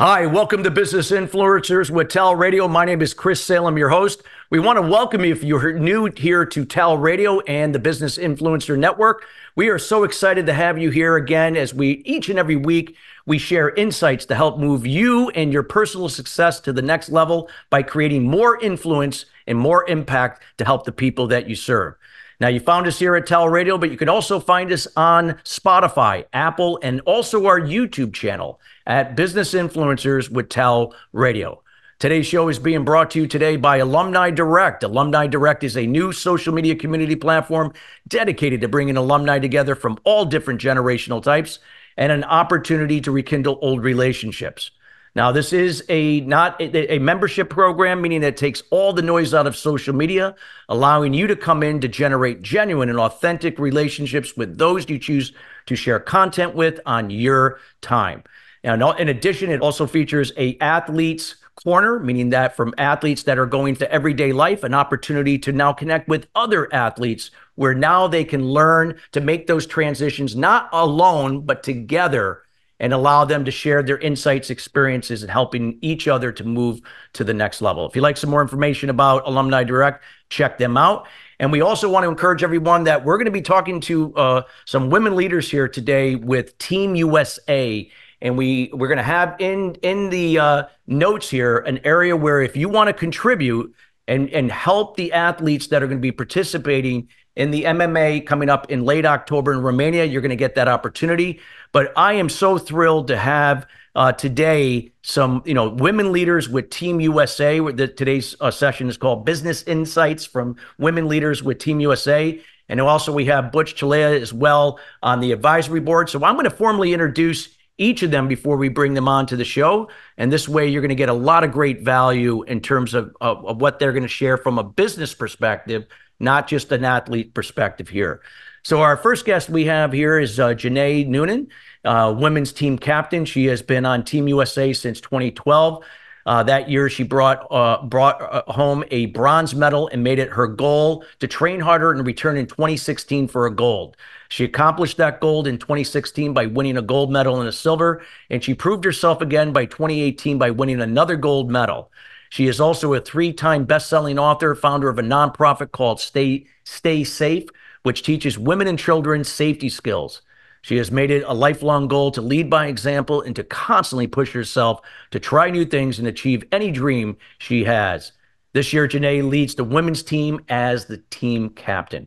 Hi, welcome to Business Influencers with Tal Radio. My name is Chris Salem, your host. We want to welcome you if you're new here to Tal Radio and the Business Influencer Network. We are so excited to have you here again as we each and every week we share insights to help move you and your personal success to the next level by creating more influence and more impact to help the people that you serve. Now, you found us here at Tal Radio, but you can also find us on Spotify, Apple, and also our YouTube channel at Business Influencers with Tal Radio. Today's show is being brought to you today by Alumni Direct. Alumni Direct is a new social media community platform dedicated to bringing alumni together from all different generational types and an opportunity to rekindle old relationships. Now, this is a not a, a, membership program, meaning that it takes all the noise out of social media, allowing you to come in to generate genuine and authentic relationships with those you choose to share content with on your time. Now, in addition, it also features a athletes corner, meaning that from athletes that are going to everyday life, an opportunity to now connect with other athletes where now they can learn to make those transitions not alone, but together and allow them to share their insights, experiences, and helping each other to move to the next level. If you'd like some more information about Alumni Direct, check them out. And we also want to encourage everyone that we're going to be talking to uh, some women leaders here today with Team USA. And we we're going to have in in the uh, notes here an area where if you want to contribute and and help the athletes that are going to be participating in the MMA coming up in late October in Romania. You're going to get that opportunity. But I am so thrilled to have uh, today some you know women leaders with Team USA. The, today's uh, session is called Business Insights from Women Leaders with Team USA. And also we have Butch Chelliah as well on the advisory board. So I'm going to formally introduce each of them before we bring them on to the show. And this way, you're going to get a lot of great value in terms of, of, of what they're going to share from a business perspective, not just an athlete perspective here. So our first guest we have here is uh, Jenae Noonan, uh, women's team captain. She has been on Team USA since 2012. Uh, that year, she brought uh, brought uh, home a bronze medal and made it her goal to train harder and return in 2016 for a gold. She accomplished that gold in 2016 by winning a gold medal and a silver, and she proved herself again by 2018 by winning another gold medal. She is also a three-time best-selling author, founder of a nonprofit called Stay Stay Safe, which teaches women and children safety skills. She has made it a lifelong goal to lead by example and to constantly push herself to try new things and achieve any dream she has. This year, Jenae leads the women's team as the team captain.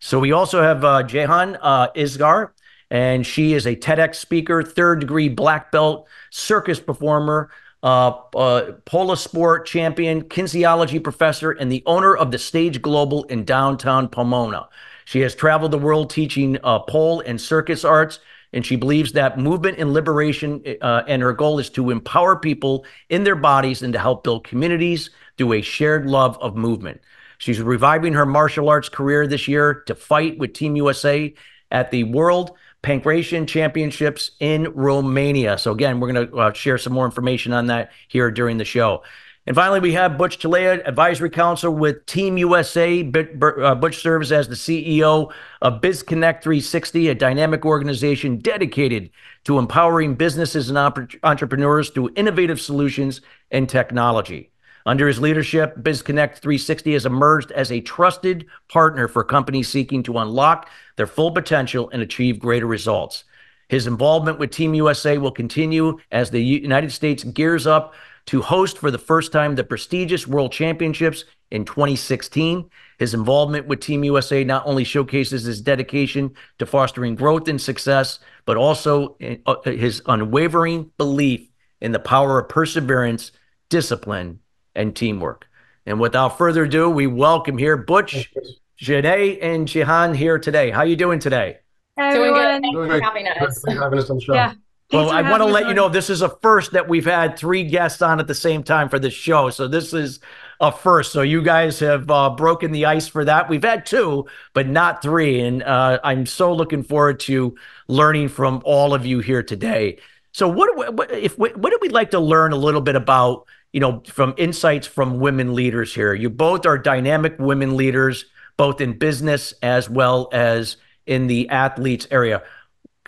So we also have uh, Jehan uh, Izhar, and she is a TEDx speaker, third degree black belt, circus performer, uh, uh, sport champion, kinesiology professor, and the owner of the Stage Global in downtown Pomona. She has traveled the world teaching uh, pole and circus arts, and she believes that movement and liberation, uh, and her goal is to empower people in their bodies and to help build communities through a shared love of movement. She's reviving her martial arts career this year to fight with Team USA at the World Pankration Championships in Romania. So, again, we're going to uh, share some more information on that here during the show. And finally, we have Butch Chelliah, Advisory Council with Team USA. Uh, Butch serves as the CEO of BizConnect 360, a dynamic organization dedicated to empowering businesses and entrepreneurs through innovative solutions and technology. Under his leadership, BizConnect 360 has emerged as a trusted partner for companies seeking to unlock their full potential and achieve greater results. His involvement with Team USA will continue as the United States gears up to host for the first time the prestigious World Championships in 2016. His involvement with Team USA not only showcases his dedication to fostering growth and success, but also uh, his unwavering belief in the power of perseverance, discipline, and teamwork. And without further ado, we welcome here Butch, Jenae, and Jehan here today. How are you doing today? Hi, doing good. Thanks for having us. Thanks for having us on the show. Yeah. Well, I want to let you know this is a first that we've had three guests on at the same time for this show. So this is a first. So you guys have uh, broken the ice for that. We've had two, but not three. And uh, I'm so looking forward to learning from all of you here today. So what, what if what would we like to learn a little bit about? You know, from insights from women leaders here. You both are dynamic women leaders, both in business as well as in the athletes area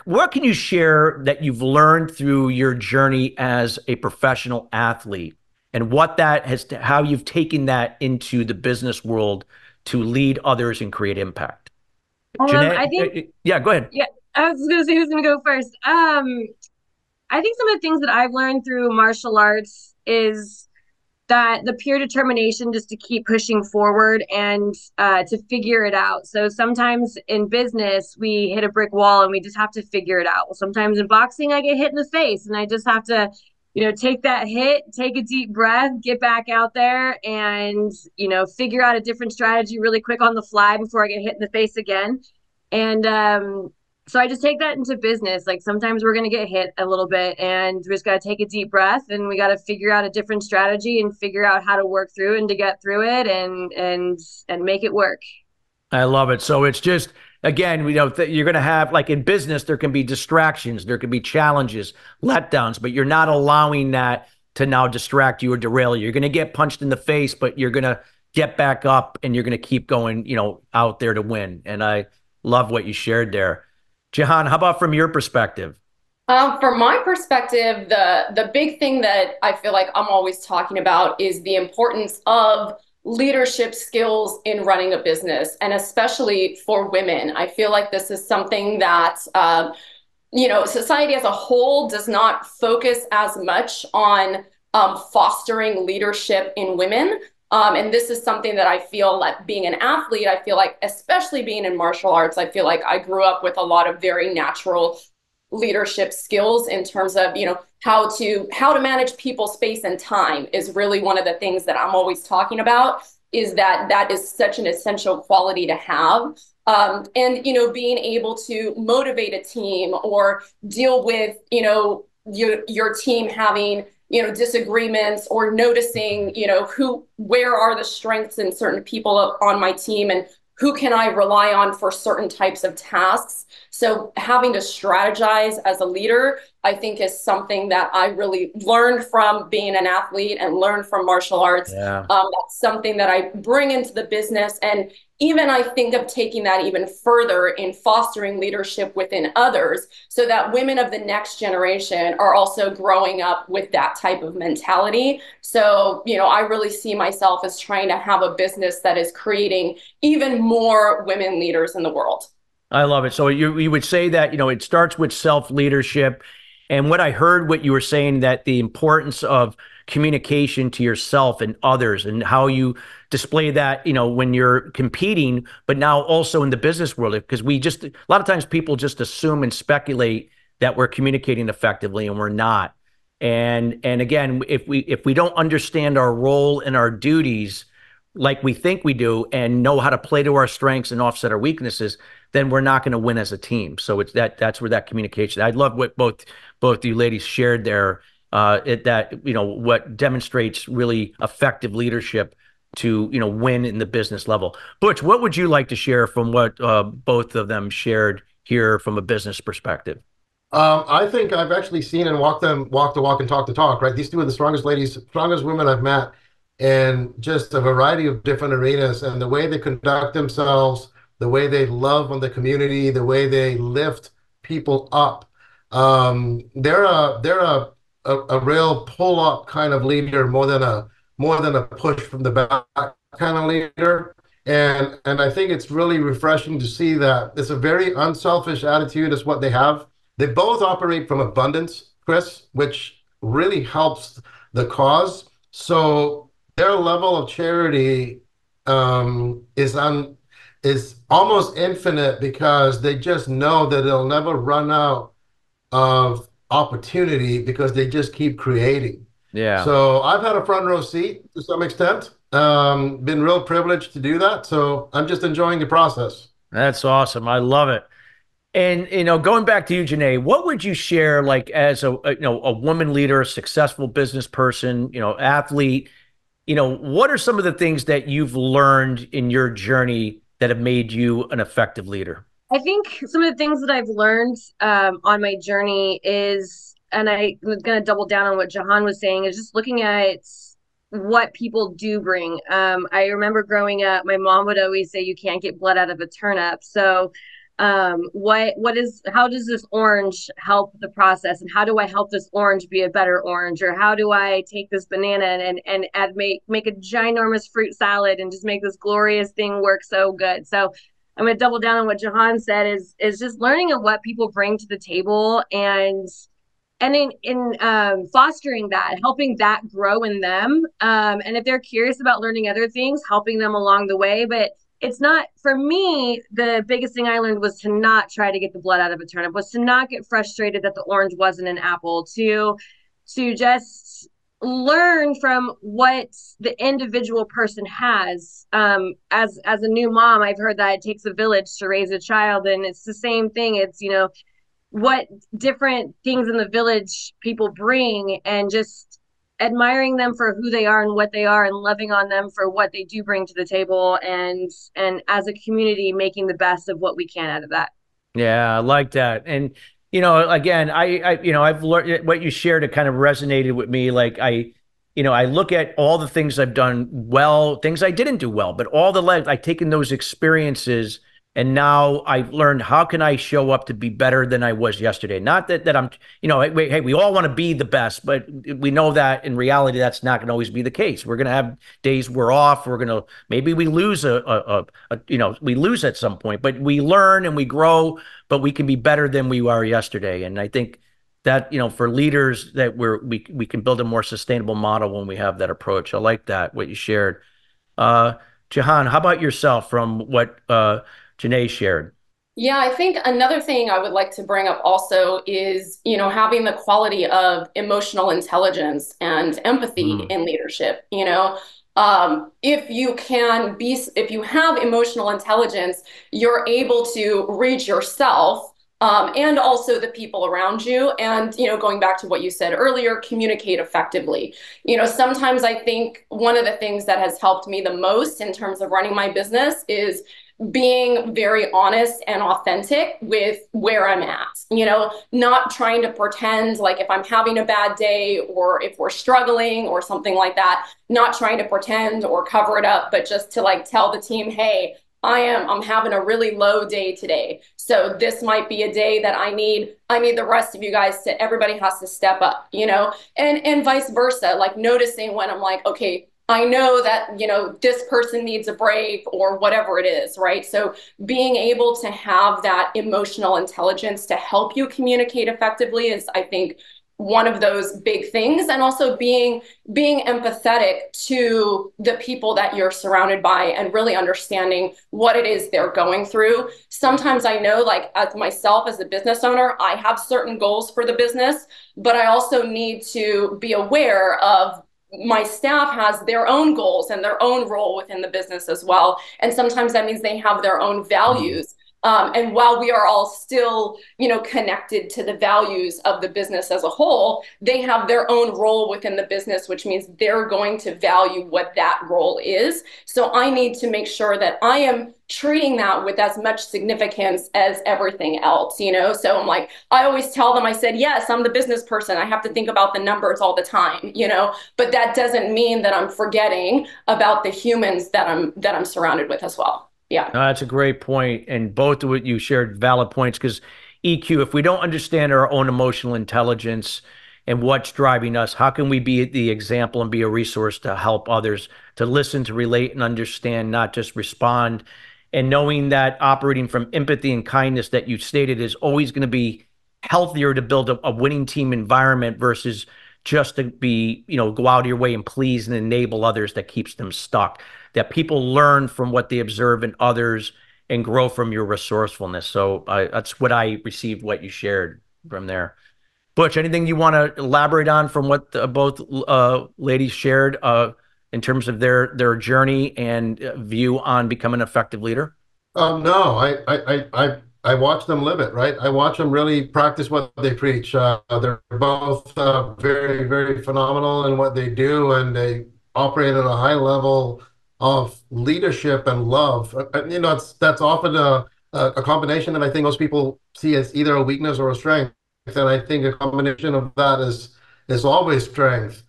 what can you share that you've learned through your journey as a professional athlete and what that has, how you've taken that into the business world to lead others and create impact? Um, Jeanette, I think, uh, uh, yeah, go ahead. Yeah, I was going to say who's going to go first. Um, I think some of the things that I've learned through martial arts is that the pure determination just to keep pushing forward and uh, to figure it out. So sometimes in business, we hit a brick wall and we just have to figure it out. Well, sometimes in boxing, I get hit in the face and I just have to, you know, take that hit, take a deep breath, get back out there and, you know, figure out a different strategy really quick on the fly before I get hit in the face again. And um, so I just take that into business. Like sometimes we're going to get hit a little bit and we just got to take a deep breath and we got to figure out a different strategy and figure out how to work through and to get through it and and and make it work. I love it. So it's just again, you know, th- you're going to have like in business there can be distractions, there can be challenges, letdowns, but you're not allowing that to now distract you or derail you. You're going to get punched in the face, but you're going to get back up and you're going to keep going, you know, out there to win. And I love what you shared there. Jehan, how about from your perspective? Um, from my perspective, the the big thing that I feel like I'm always talking about is the importance of leadership skills in running a business, and especially for women. I feel like this is something that um, you know society as a whole does not focus as much on um, fostering leadership in women. Um, and this is something that I feel like being an athlete, I feel like, especially being in martial arts, I feel like I grew up with a lot of very natural leadership skills in terms of you know how to how to manage people space and time is really one of the things that i'm always talking about is that that is such an essential quality to have. Um, and you know being able to motivate a team or deal with you know your your team having you know disagreements or noticing you know who where are the strengths in certain people on my team and who can I rely on for certain types of tasks? So having to strategize as a leader, I think is something that I really learned from being an athlete and learned from martial arts. Yeah. Um, that's something that I bring into the business. And even I think of taking that even further in fostering leadership within others so that women of the next generation are also growing up with that type of mentality. So, you know, I really see myself as trying to have a business that is creating even more women leaders in the world. I love it. So you, you would say that, you know, it starts with self leadership. And what I heard what you were saying that the importance of communication to yourself and others and how you display that you know when you're competing but now also in the business world because we just a lot of times people just assume and speculate that we're communicating effectively and we're not. And and again if we if we don't understand our role and our duties like we think we do and know how to play to our strengths and offset our weaknesses then we're not going to win as a team. So it's that that's where that communication i love what both both you ladies shared there uh, it, that you know what demonstrates really effective leadership to you know win in the business level. Butch, what would you like to share from what uh, both of them shared here from a business perspective? Um, I think I've actually seen and walked them walk the walk and talk the talk. Right, these two are the strongest ladies, strongest women I've met in just a variety of different arenas, and the way they conduct themselves, the way they love on the community, the way they lift people up. Um, they're a they're a a, a real pull up kind of leader more than a more than a push from the back kind of leader. And and I think it's really refreshing to see that it's a very unselfish attitude is what they have. They both operate from abundance, Chris, which really helps the cause. So their level of charity um, is on is almost infinite because they just know that they'll never run out of opportunity because they just keep creating. Yeah. So I've had a front row seat to some extent. Um, been real privileged to do that. So I'm just enjoying the process. That's awesome. I love it. And you know, going back to you, Jenae, what would you share like as a, a you know a woman leader, a successful business person, you know, athlete? You know, what are some of the things that you've learned in your journey that have made you an effective leader? I think some of the things that I've learned um, on my journey is, and I'm going to double down on what Jehan was saying, is just looking at what people do bring. Um, I remember growing up, my mom would always say, you can't get blood out of a turnip. So um, what what is how does this orange help the process and how do i help this orange be a better orange or how do i take this banana and and add make make a ginormous fruit salad and just make this glorious thing work so good so i'm to double down on what Jehan said is is just learning of what people bring to the table and and in in um, fostering that helping that grow in them. Um, and if they're curious about learning other things helping them along the way. But it's not for me the biggest thing i learned was to not try to get the blood out of a turnip was to not get frustrated that the orange wasn't an apple to to just learn from what the individual person has. Um as as a new mom i've heard that it takes a village to raise a child and it's the same thing. It's you know what different things in the village people bring and just admiring them for who they are and what they are and loving on them for what they do bring to the table and and as a community making the best of what we can out of that. Yeah i like that. And you know again i i you know i've learned what you shared it kind of resonated with me. Like i you know i look at all the things i've done well things i didn't do well but all the like i've taken those experiences and now I've learned how can I show up to be better than I was yesterday. Not that that I'm, you know, hey, hey we all want to be the best, but we know that in reality that's not going to always be the case. We're going to have days we're off. We're going to maybe we lose a, a, a, you know, we lose at some point, but we learn and we grow. But we can be better than we were yesterday. And I think that you know for leaders that we're we we can build a more sustainable model when we have that approach. I like that what you shared. Uh, Jehan, how about yourself? From what uh, Jenae shared. Yeah, I think another thing I would like to bring up also is, you know, having the quality of emotional intelligence and empathy mm. in leadership. You know, um, if you can be, if you have emotional intelligence, you're able to read yourself um, and also the people around you. And, you know, going back to what you said earlier, communicate effectively. You know, sometimes I think one of the things that has helped me the most in terms of running my business is being very honest and authentic with where I'm at, you know, not trying to pretend like if I'm having a bad day or if we're struggling or something like that, not trying to pretend or cover it up, but just to like tell the team, hey, I am I'm having a really low day today. So this might be a day that I need I need the rest of you guys to everybody has to step up, you know? And and vice versa, like noticing when I'm like, okay, I know that, you know, this person needs a break or whatever it is, right? So being able to have that emotional intelligence to help you communicate effectively is, I think, one of those big things and also being being empathetic to the people that you're surrounded by and really understanding what it is they're going through sometimes i know like as myself as a business owner i have certain goals for the business but i also need to be aware of my staff has their own goals and their own role within the business as well. And sometimes that means they have their own hmm. values. Um, and while we are all still, you know, connected to the values of the business as a whole, they have their own role within the business, which means they're going to value what that role is. So I need to make sure that I am treating that with as much significance as everything else, you know? So I'm like, I always tell them, I said, yes, I'm the business person. I have to think about the numbers all the time, you know, but that doesn't mean that I'm forgetting about the humans that I'm that I'm surrounded with as well. Yeah. No, that's a great point. And both of what you shared valid points because EQ, if we don't understand our own emotional intelligence and what's driving us, how can we be the example and be a resource to help others to listen, to relate, and understand, not just respond? And knowing that operating from empathy and kindness that you stated is always going to be healthier to build a, a winning team environment versus just to be, you know, go out of your way and please and enable others that keeps them stuck that people learn from what they observe in others and grow from your resourcefulness. So uh, that's what I received, what you shared from there. Butch, anything you want to elaborate on from what the, both uh, ladies shared uh, in terms of their their journey and uh, view on becoming an effective leader? Um, no, I, I, I, I watch them live it, right? I watch them really practice what they preach. Uh, they're both uh, very, very phenomenal in what they do, and they operate at a high level of leadership and love. Uh, uh, you know, that's that's often a a combination that I think most people see as either a weakness or a strength. And I think a combination of that is is always strength.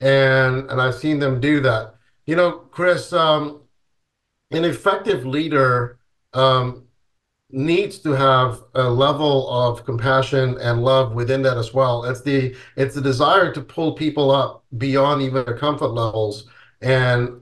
And and I've seen them do that. You know, Chris, um, an effective leader um, needs to have a level of compassion and love within that as well. It's the it's the desire to pull people up beyond even their comfort levels. And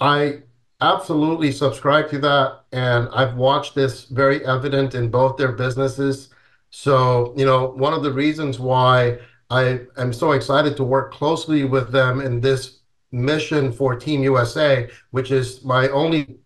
I absolutely subscribe to that. And I've watched this very evident in both their businesses. So, you know, one of the reasons why I am so excited to work closely with them in this mission for Team USA, which is my only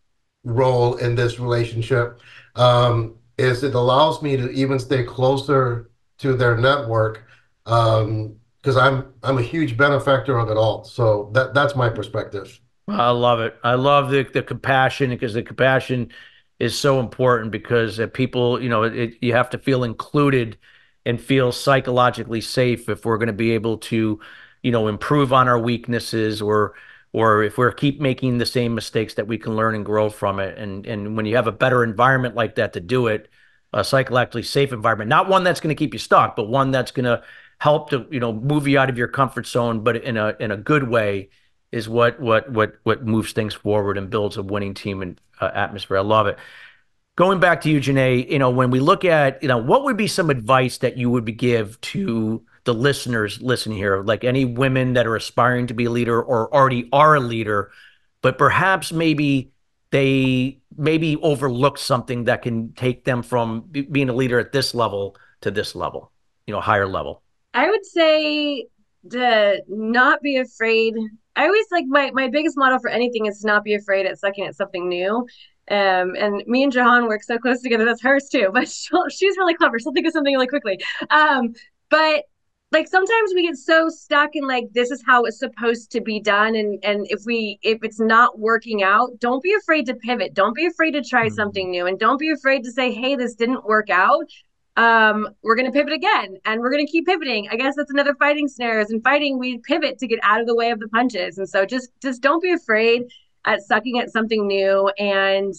role in this relationship, um, is it allows me to even stay closer to their network um, because I'm I'm a huge benefactor of it all. So that that's my perspective. I love it. I love the the compassion because the compassion is so important because people, you know, it, you have to feel included and feel psychologically safe if we're going to be able to, you know, improve on our weaknesses or or if we're keep making the same mistakes that we can learn and grow from it. And and when you have a better environment like that to do it, a psychologically safe environment, not one that's going to keep you stuck, but one that's going to help to you know move you out of your comfort zone, but in a in a good way, is what what what what moves things forward and builds a winning team and uh, atmosphere. I love it. Going back to you, Jenae, you know when we look at you know what would be some advice that you would give to the listeners listen here, like any women that are aspiring to be a leader or already are a leader, but perhaps maybe they maybe overlook something that can take them from being a leader at this level to this level, you know, higher level? I would say to not be afraid. I always like my my biggest motto for anything is to not be afraid at sucking at something new. Um, and me and Jehan work so close together. That's hers too, but she's really clever. She'll think of something really quickly. Um, but like sometimes we get so stuck in like this is how it's supposed to be done and and if we if it's not working out don't be afraid to pivot. Don't be afraid to try mm-hmm. something new and don't be afraid to say hey this didn't work out. Um we're going to pivot again and we're going to keep pivoting. I guess that's another fighting scenarios and fighting we pivot to get out of the way of the punches and so just just don't be afraid at sucking at something new and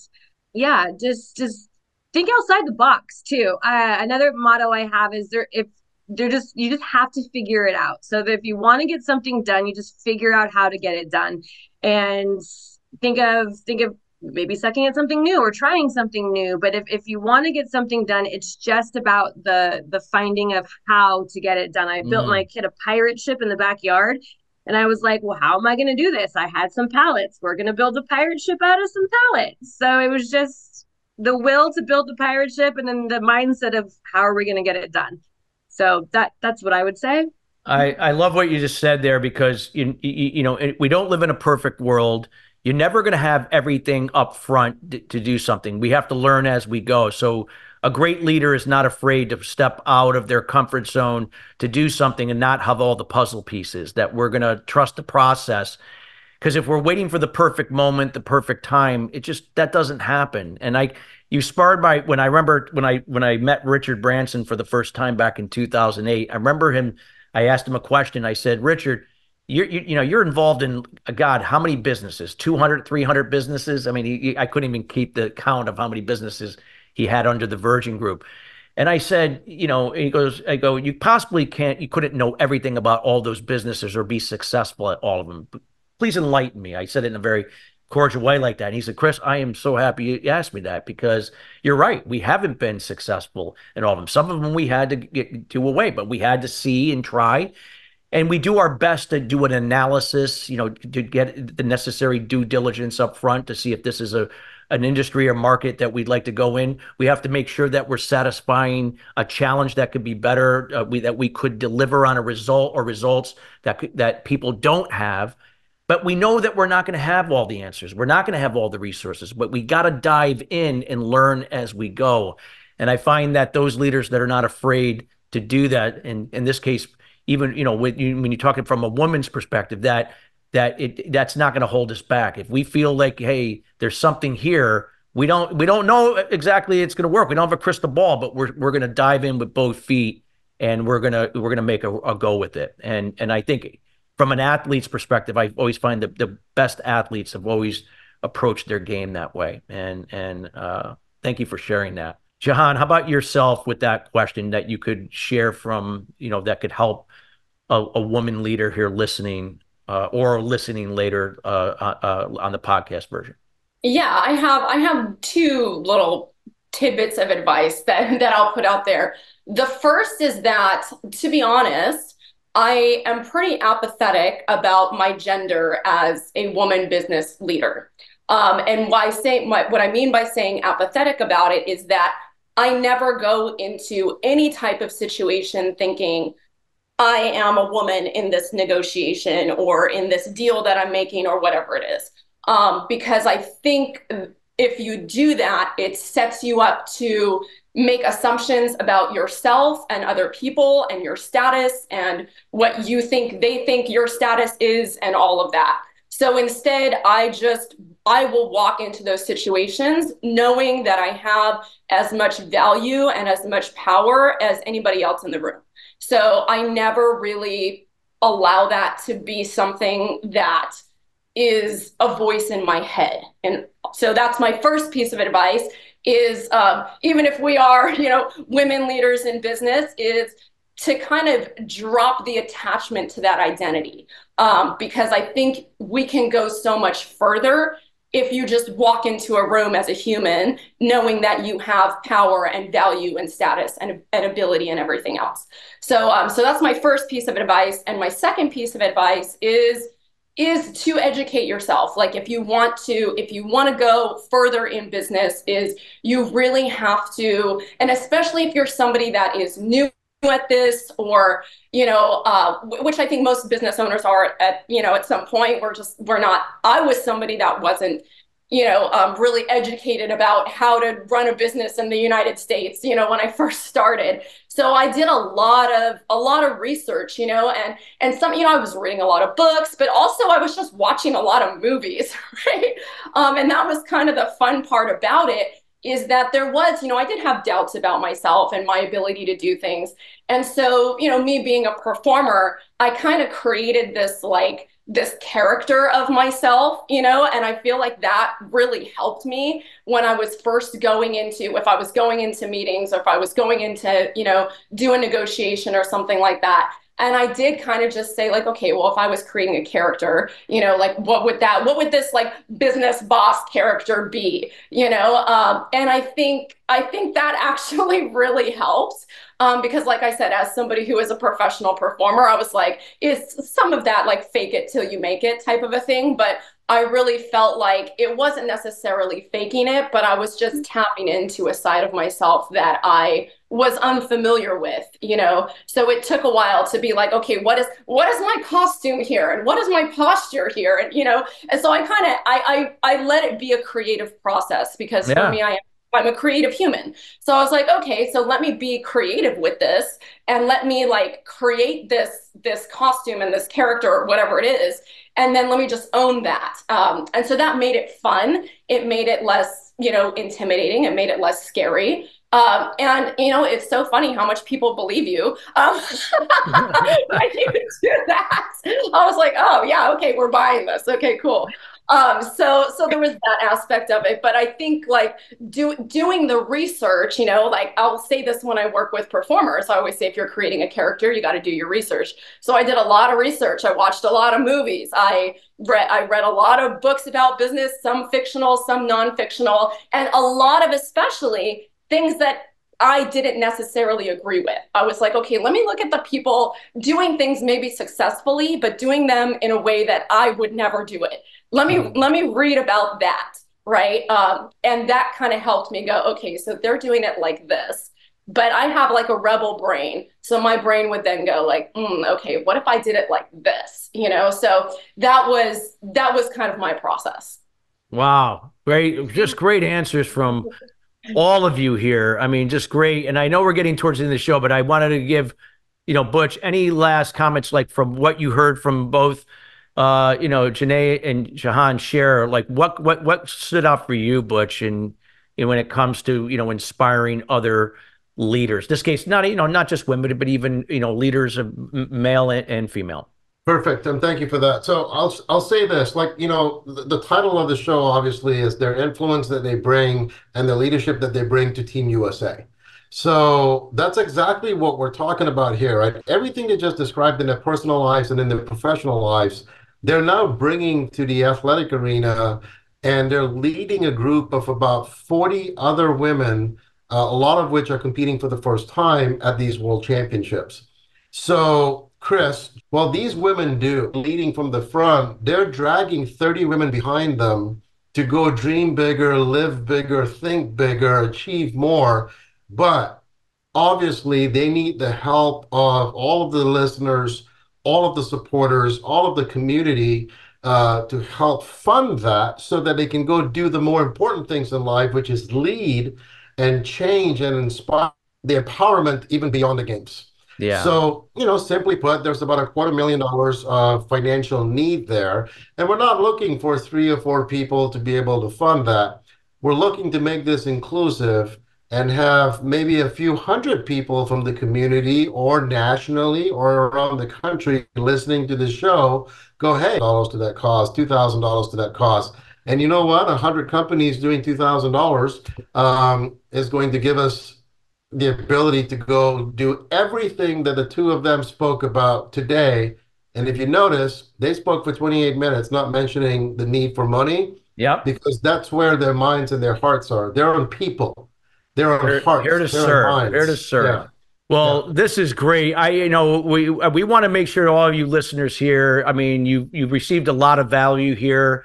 yeah just just think outside the box too. Uh, another motto i have is there if they're just you just have to figure it out. So that if you want to get something done you just figure out how to get it done. And think of think of maybe sucking at something new or trying something new. But if, if you want to get something done it's just about the the finding of how to get it done. I mm. built my kid a pirate ship in the backyard and i was like well how am i going to do this? I had some pallets. We're going to build a pirate ship out of some pallets. So it was just the will to build the pirate ship and then the mindset of how are we going to get it done so that that's what I would say. I, I love what you just said there because you, you, you know we don't live in a perfect world. You're never going to have everything up front to, to do something. We have to learn as we go. So a great leader is not afraid to step out of their comfort zone to do something and not have all the puzzle pieces. That we're going to trust the process because if we're waiting for the perfect moment, the perfect time, it just that doesn't happen. And I you sparred my when I remember when I when I met Richard Branson for the first time back in 2008. I remember him. I asked him a question. I said, Richard, you're you, you know you're involved in uh, God how many businesses? 200, 300 businesses. I mean, he, he, I couldn't even keep the count of how many businesses he had under the Virgin Group. And I said, you know, he goes, I go, you possibly can't, you couldn't know everything about all those businesses or be successful at all of them. Please enlighten me. I said it in a very cordial way like that. And he said, Chris, I am so happy you asked me that because you're right. We haven't been successful in all of them. Some of them we had to get to away, but we had to see and try. And we do our best to do an analysis, you know, to get the necessary due diligence up front to see if this is a an industry or market that we'd like to go in. We have to make sure that we're satisfying a challenge that could be better, uh, we, that we could deliver on a result or results that that people don't have but we know that we're not going to have all the answers. We're not going to have all the resources, but we got to dive in and learn as we go. And I find that those leaders that are not afraid to do that, and in this case, even you know when, you, when you're talking from a woman's perspective, that that it that's not going to hold us back. If we feel like, hey, there's something here, we don't we don't know exactly it's going to work. We don't have a crystal ball, but we're we're going to dive in with both feet, and we're gonna we're gonna make a, a go with it. And and I think from an athlete's perspective, I always find that the best athletes have always approached their game that way. And and uh, thank you for sharing that. Jehan, how about yourself with that question that you could share from, you know, that could help a, a woman leader here listening uh, or listening later uh, uh, uh on the podcast version? Yeah, I have I have two little tidbits of advice that, that I'll put out there. The first is that, to be honest, I am pretty apathetic about my gender as a woman business leader. Um, and why say my, what I mean by saying apathetic about it is that I never go into any type of situation thinking I am a woman in this negotiation or in this deal that I'm making or whatever it is. Um, because I think if you do that, it sets you up to make assumptions about yourself and other people and your status and what you think they think your status is and all of that. So instead, I just I will walk into those situations knowing that I have as much value and as much power as anybody else in the room. So I never really allow that to be something that is a voice in my head. And so that's my first piece of advice is um, even if we are, you know, women leaders in business, is to kind of drop the attachment to that identity. Um, because I think we can go so much further if you just walk into a room as a human, knowing that you have power and value and status and, and ability and everything else. So, um, so that's my first piece of advice. And my second piece of advice is is to educate yourself. Like if you want to if you want to go further in business is you really have to and especially if you're somebody that is new at this or you know uh, which i think most business owners are at you know at some point. We're just we're not i was somebody that wasn't you know, um, really educated about how to run a business in the United States, you know, when I first started. So I did a lot of a lot of research, you know, and and some, you know, I was reading a lot of books, but also I was just watching a lot of movies, right? Um, and that was kind of the fun part about it is that there was, you know, I did have doubts about myself and my ability to do things. And so, you know, me being a performer, I kind of created this like this character of myself, you know, and I feel like that really helped me when I was first going into, if I was going into meetings or if I was going into, you know, do a negotiation or something like that. And I did kind of just say, like, okay, well, if I was creating a character, you know, like what would that, what would this like business boss character be, you know? Um, and I think, I think that actually really helps. Um, because like I said, as somebody who is a professional performer, I was like, is some of that like fake it till you make it type of a thing. But I really felt like it wasn't necessarily faking it, but I was just mm-hmm. tapping into a side of myself that I was unfamiliar with, you know. So it took a while to be like, okay, what is what is my costume here, and what is my posture here, and you know. And so I kind of I, I I let it be a creative process because yeah. for me, I am I'm a creative human. So I was like, okay, so let me be creative with this and let me like create this this costume and this character or whatever it is and then let me just own that um, and so that made it fun it made it less you know intimidating it made it less scary um, and you know it's so funny how much people believe you. Um, when you do that. I was like oh yeah okay we're buying this. Okay cool. Um, so so there was that aspect of it. But i think like do, doing the research you know like i'll say this when i work with performers. I always say if you're creating a character you got to do your research. So i did a lot of research. I watched a lot of movies. I read i read a lot of books about business some fictional some non-fictional. And a lot of especially things that I didn't necessarily agree with. I was like, okay, let me look at the people doing things maybe successfully, but doing them in a way that I would never do it. Let me mm-hmm. let me read about that right? Um, and that kind of helped me go okay so they're doing it like this but i have like a rebel brain. So my brain would then go like mm, okay what if i did it like this you know? So that was that was kind of my process. Wow. Great just great answers from all of you here i mean just great and i know we're getting towards the end of the show but i wanted to give you know butch any last comments like from what you heard from both uh, you know, Jenae and Jehan share like what what what stood out for you, Butch, and when it comes to you know inspiring other leaders. This case, not you know not just women, but even you know leaders of male and female. Perfect, and thank you for that. So I'll I'll say this, like you know, the, the, title of the show obviously is their influence that they bring and the leadership that they bring to Team USA. So that's exactly what we're talking about here, right? Everything they just described in their personal lives and in their professional lives they're now bringing to the athletic arena and they're leading a group of about 40 other women uh, a lot of which are competing for the first time at these world championships. So, Chris, what these women do, leading from the front, they're dragging 30 women behind them to go dream bigger, live bigger, think bigger, achieve more. But obviously, they need the help of all of the listeners, all of the supporters, all of the community uh, to help fund that so that they can go do the more important things in life, which is lead and change and inspire the empowerment even beyond the games. Yeah. So, you know, simply put, there's about a quarter million dollars of financial need there. And we're not looking for three or four people to be able to fund that. We're looking to make this inclusive and have maybe a few hundred people from the community or nationally or around the country listening to the show go, hey, dollars to that cause, $2,000 to that cause. And you know what? A hundred companies doing $2,000 um, is going to give us the ability to go do everything that the two of them spoke about today. And if you notice, they spoke for 28 minutes, not mentioning the need for money. Yep. Because that's where their minds and their hearts are. They're on people. They're on Here, hearts. here to They're serve. Here to serve. Yeah. Well, this is great. I, you know, we we want to make sure all of you listeners here. I mean, you you've received a lot of value here,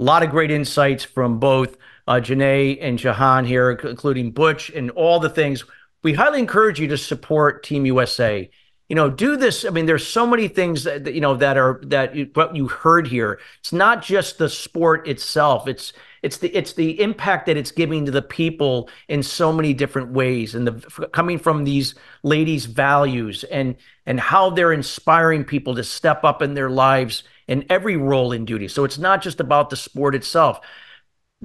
a lot of great insights from both uh, Jenae and Jehan here, including Butch and all the things. We highly encourage you to support Team USA. You know, do this. I mean, there's so many things that, that you know that are that you, what you heard here. It's not just the sport itself. It's it's the it's the impact that it's giving to the people in so many different ways, and the coming from these ladies' values and and how they're inspiring people to step up in their lives in every role in duty. So it's not just about the sport itself.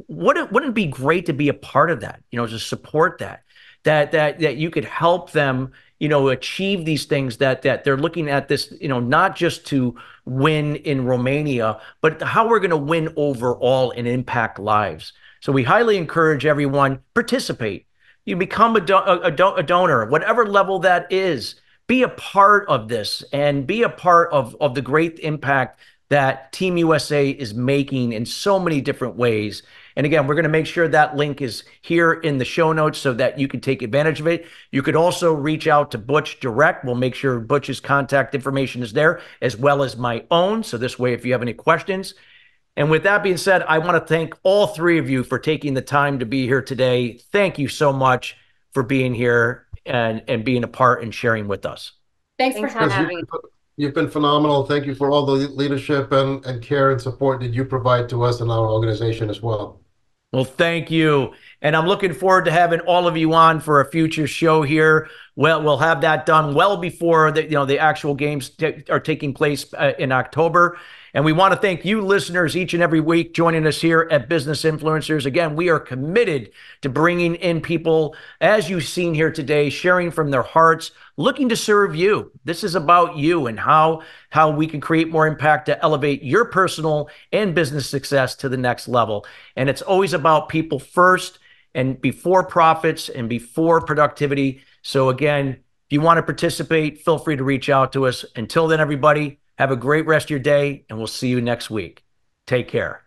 Wouldn't wouldn't it be great to be a part of that? You know, to support that that that that you could help them you know achieve these things that that they're looking at this you know not just to win in Romania but how we're going to win overall and impact lives. So we highly encourage everyone participate. You become a, do- a, a, a donor whatever level that is. Be a part of this and be a part of of the great impact that Team USA is making in so many different ways again, we're going to make sure that link is here in the show notes so that you can take advantage of it. You could also reach out to Butch direct. We'll make sure Butch's contact information is there as well as my own. So this way, if you have any questions, and with that being said, I want to thank all three of you for taking the time to be here today. Thank you so much for being here and, and being a part and sharing with us. Thanks, Thanks for for having having me. me. You've been phenomenal. Thank you for all the leadership and, and care and support that you provide to us and our organization as well. Well, thank you. And I'm looking forward to having all of you on for a future show here. Well, we'll have that done well before the, you know, the actual games t- are taking place uh, in October. And we want to thank you listeners each and every week joining us here at Business Influencers. Again, we are committed to bringing in people, as you've seen here today, sharing from their hearts, looking to serve you. This is about you and how how we can create more impact to elevate your personal and business success to the next level. And it's always about people first and before profits and before productivity. So again, if you want to participate, feel free to reach out to us. Until then, everybody, have a great rest of your day, and we'll see you next week. Take care.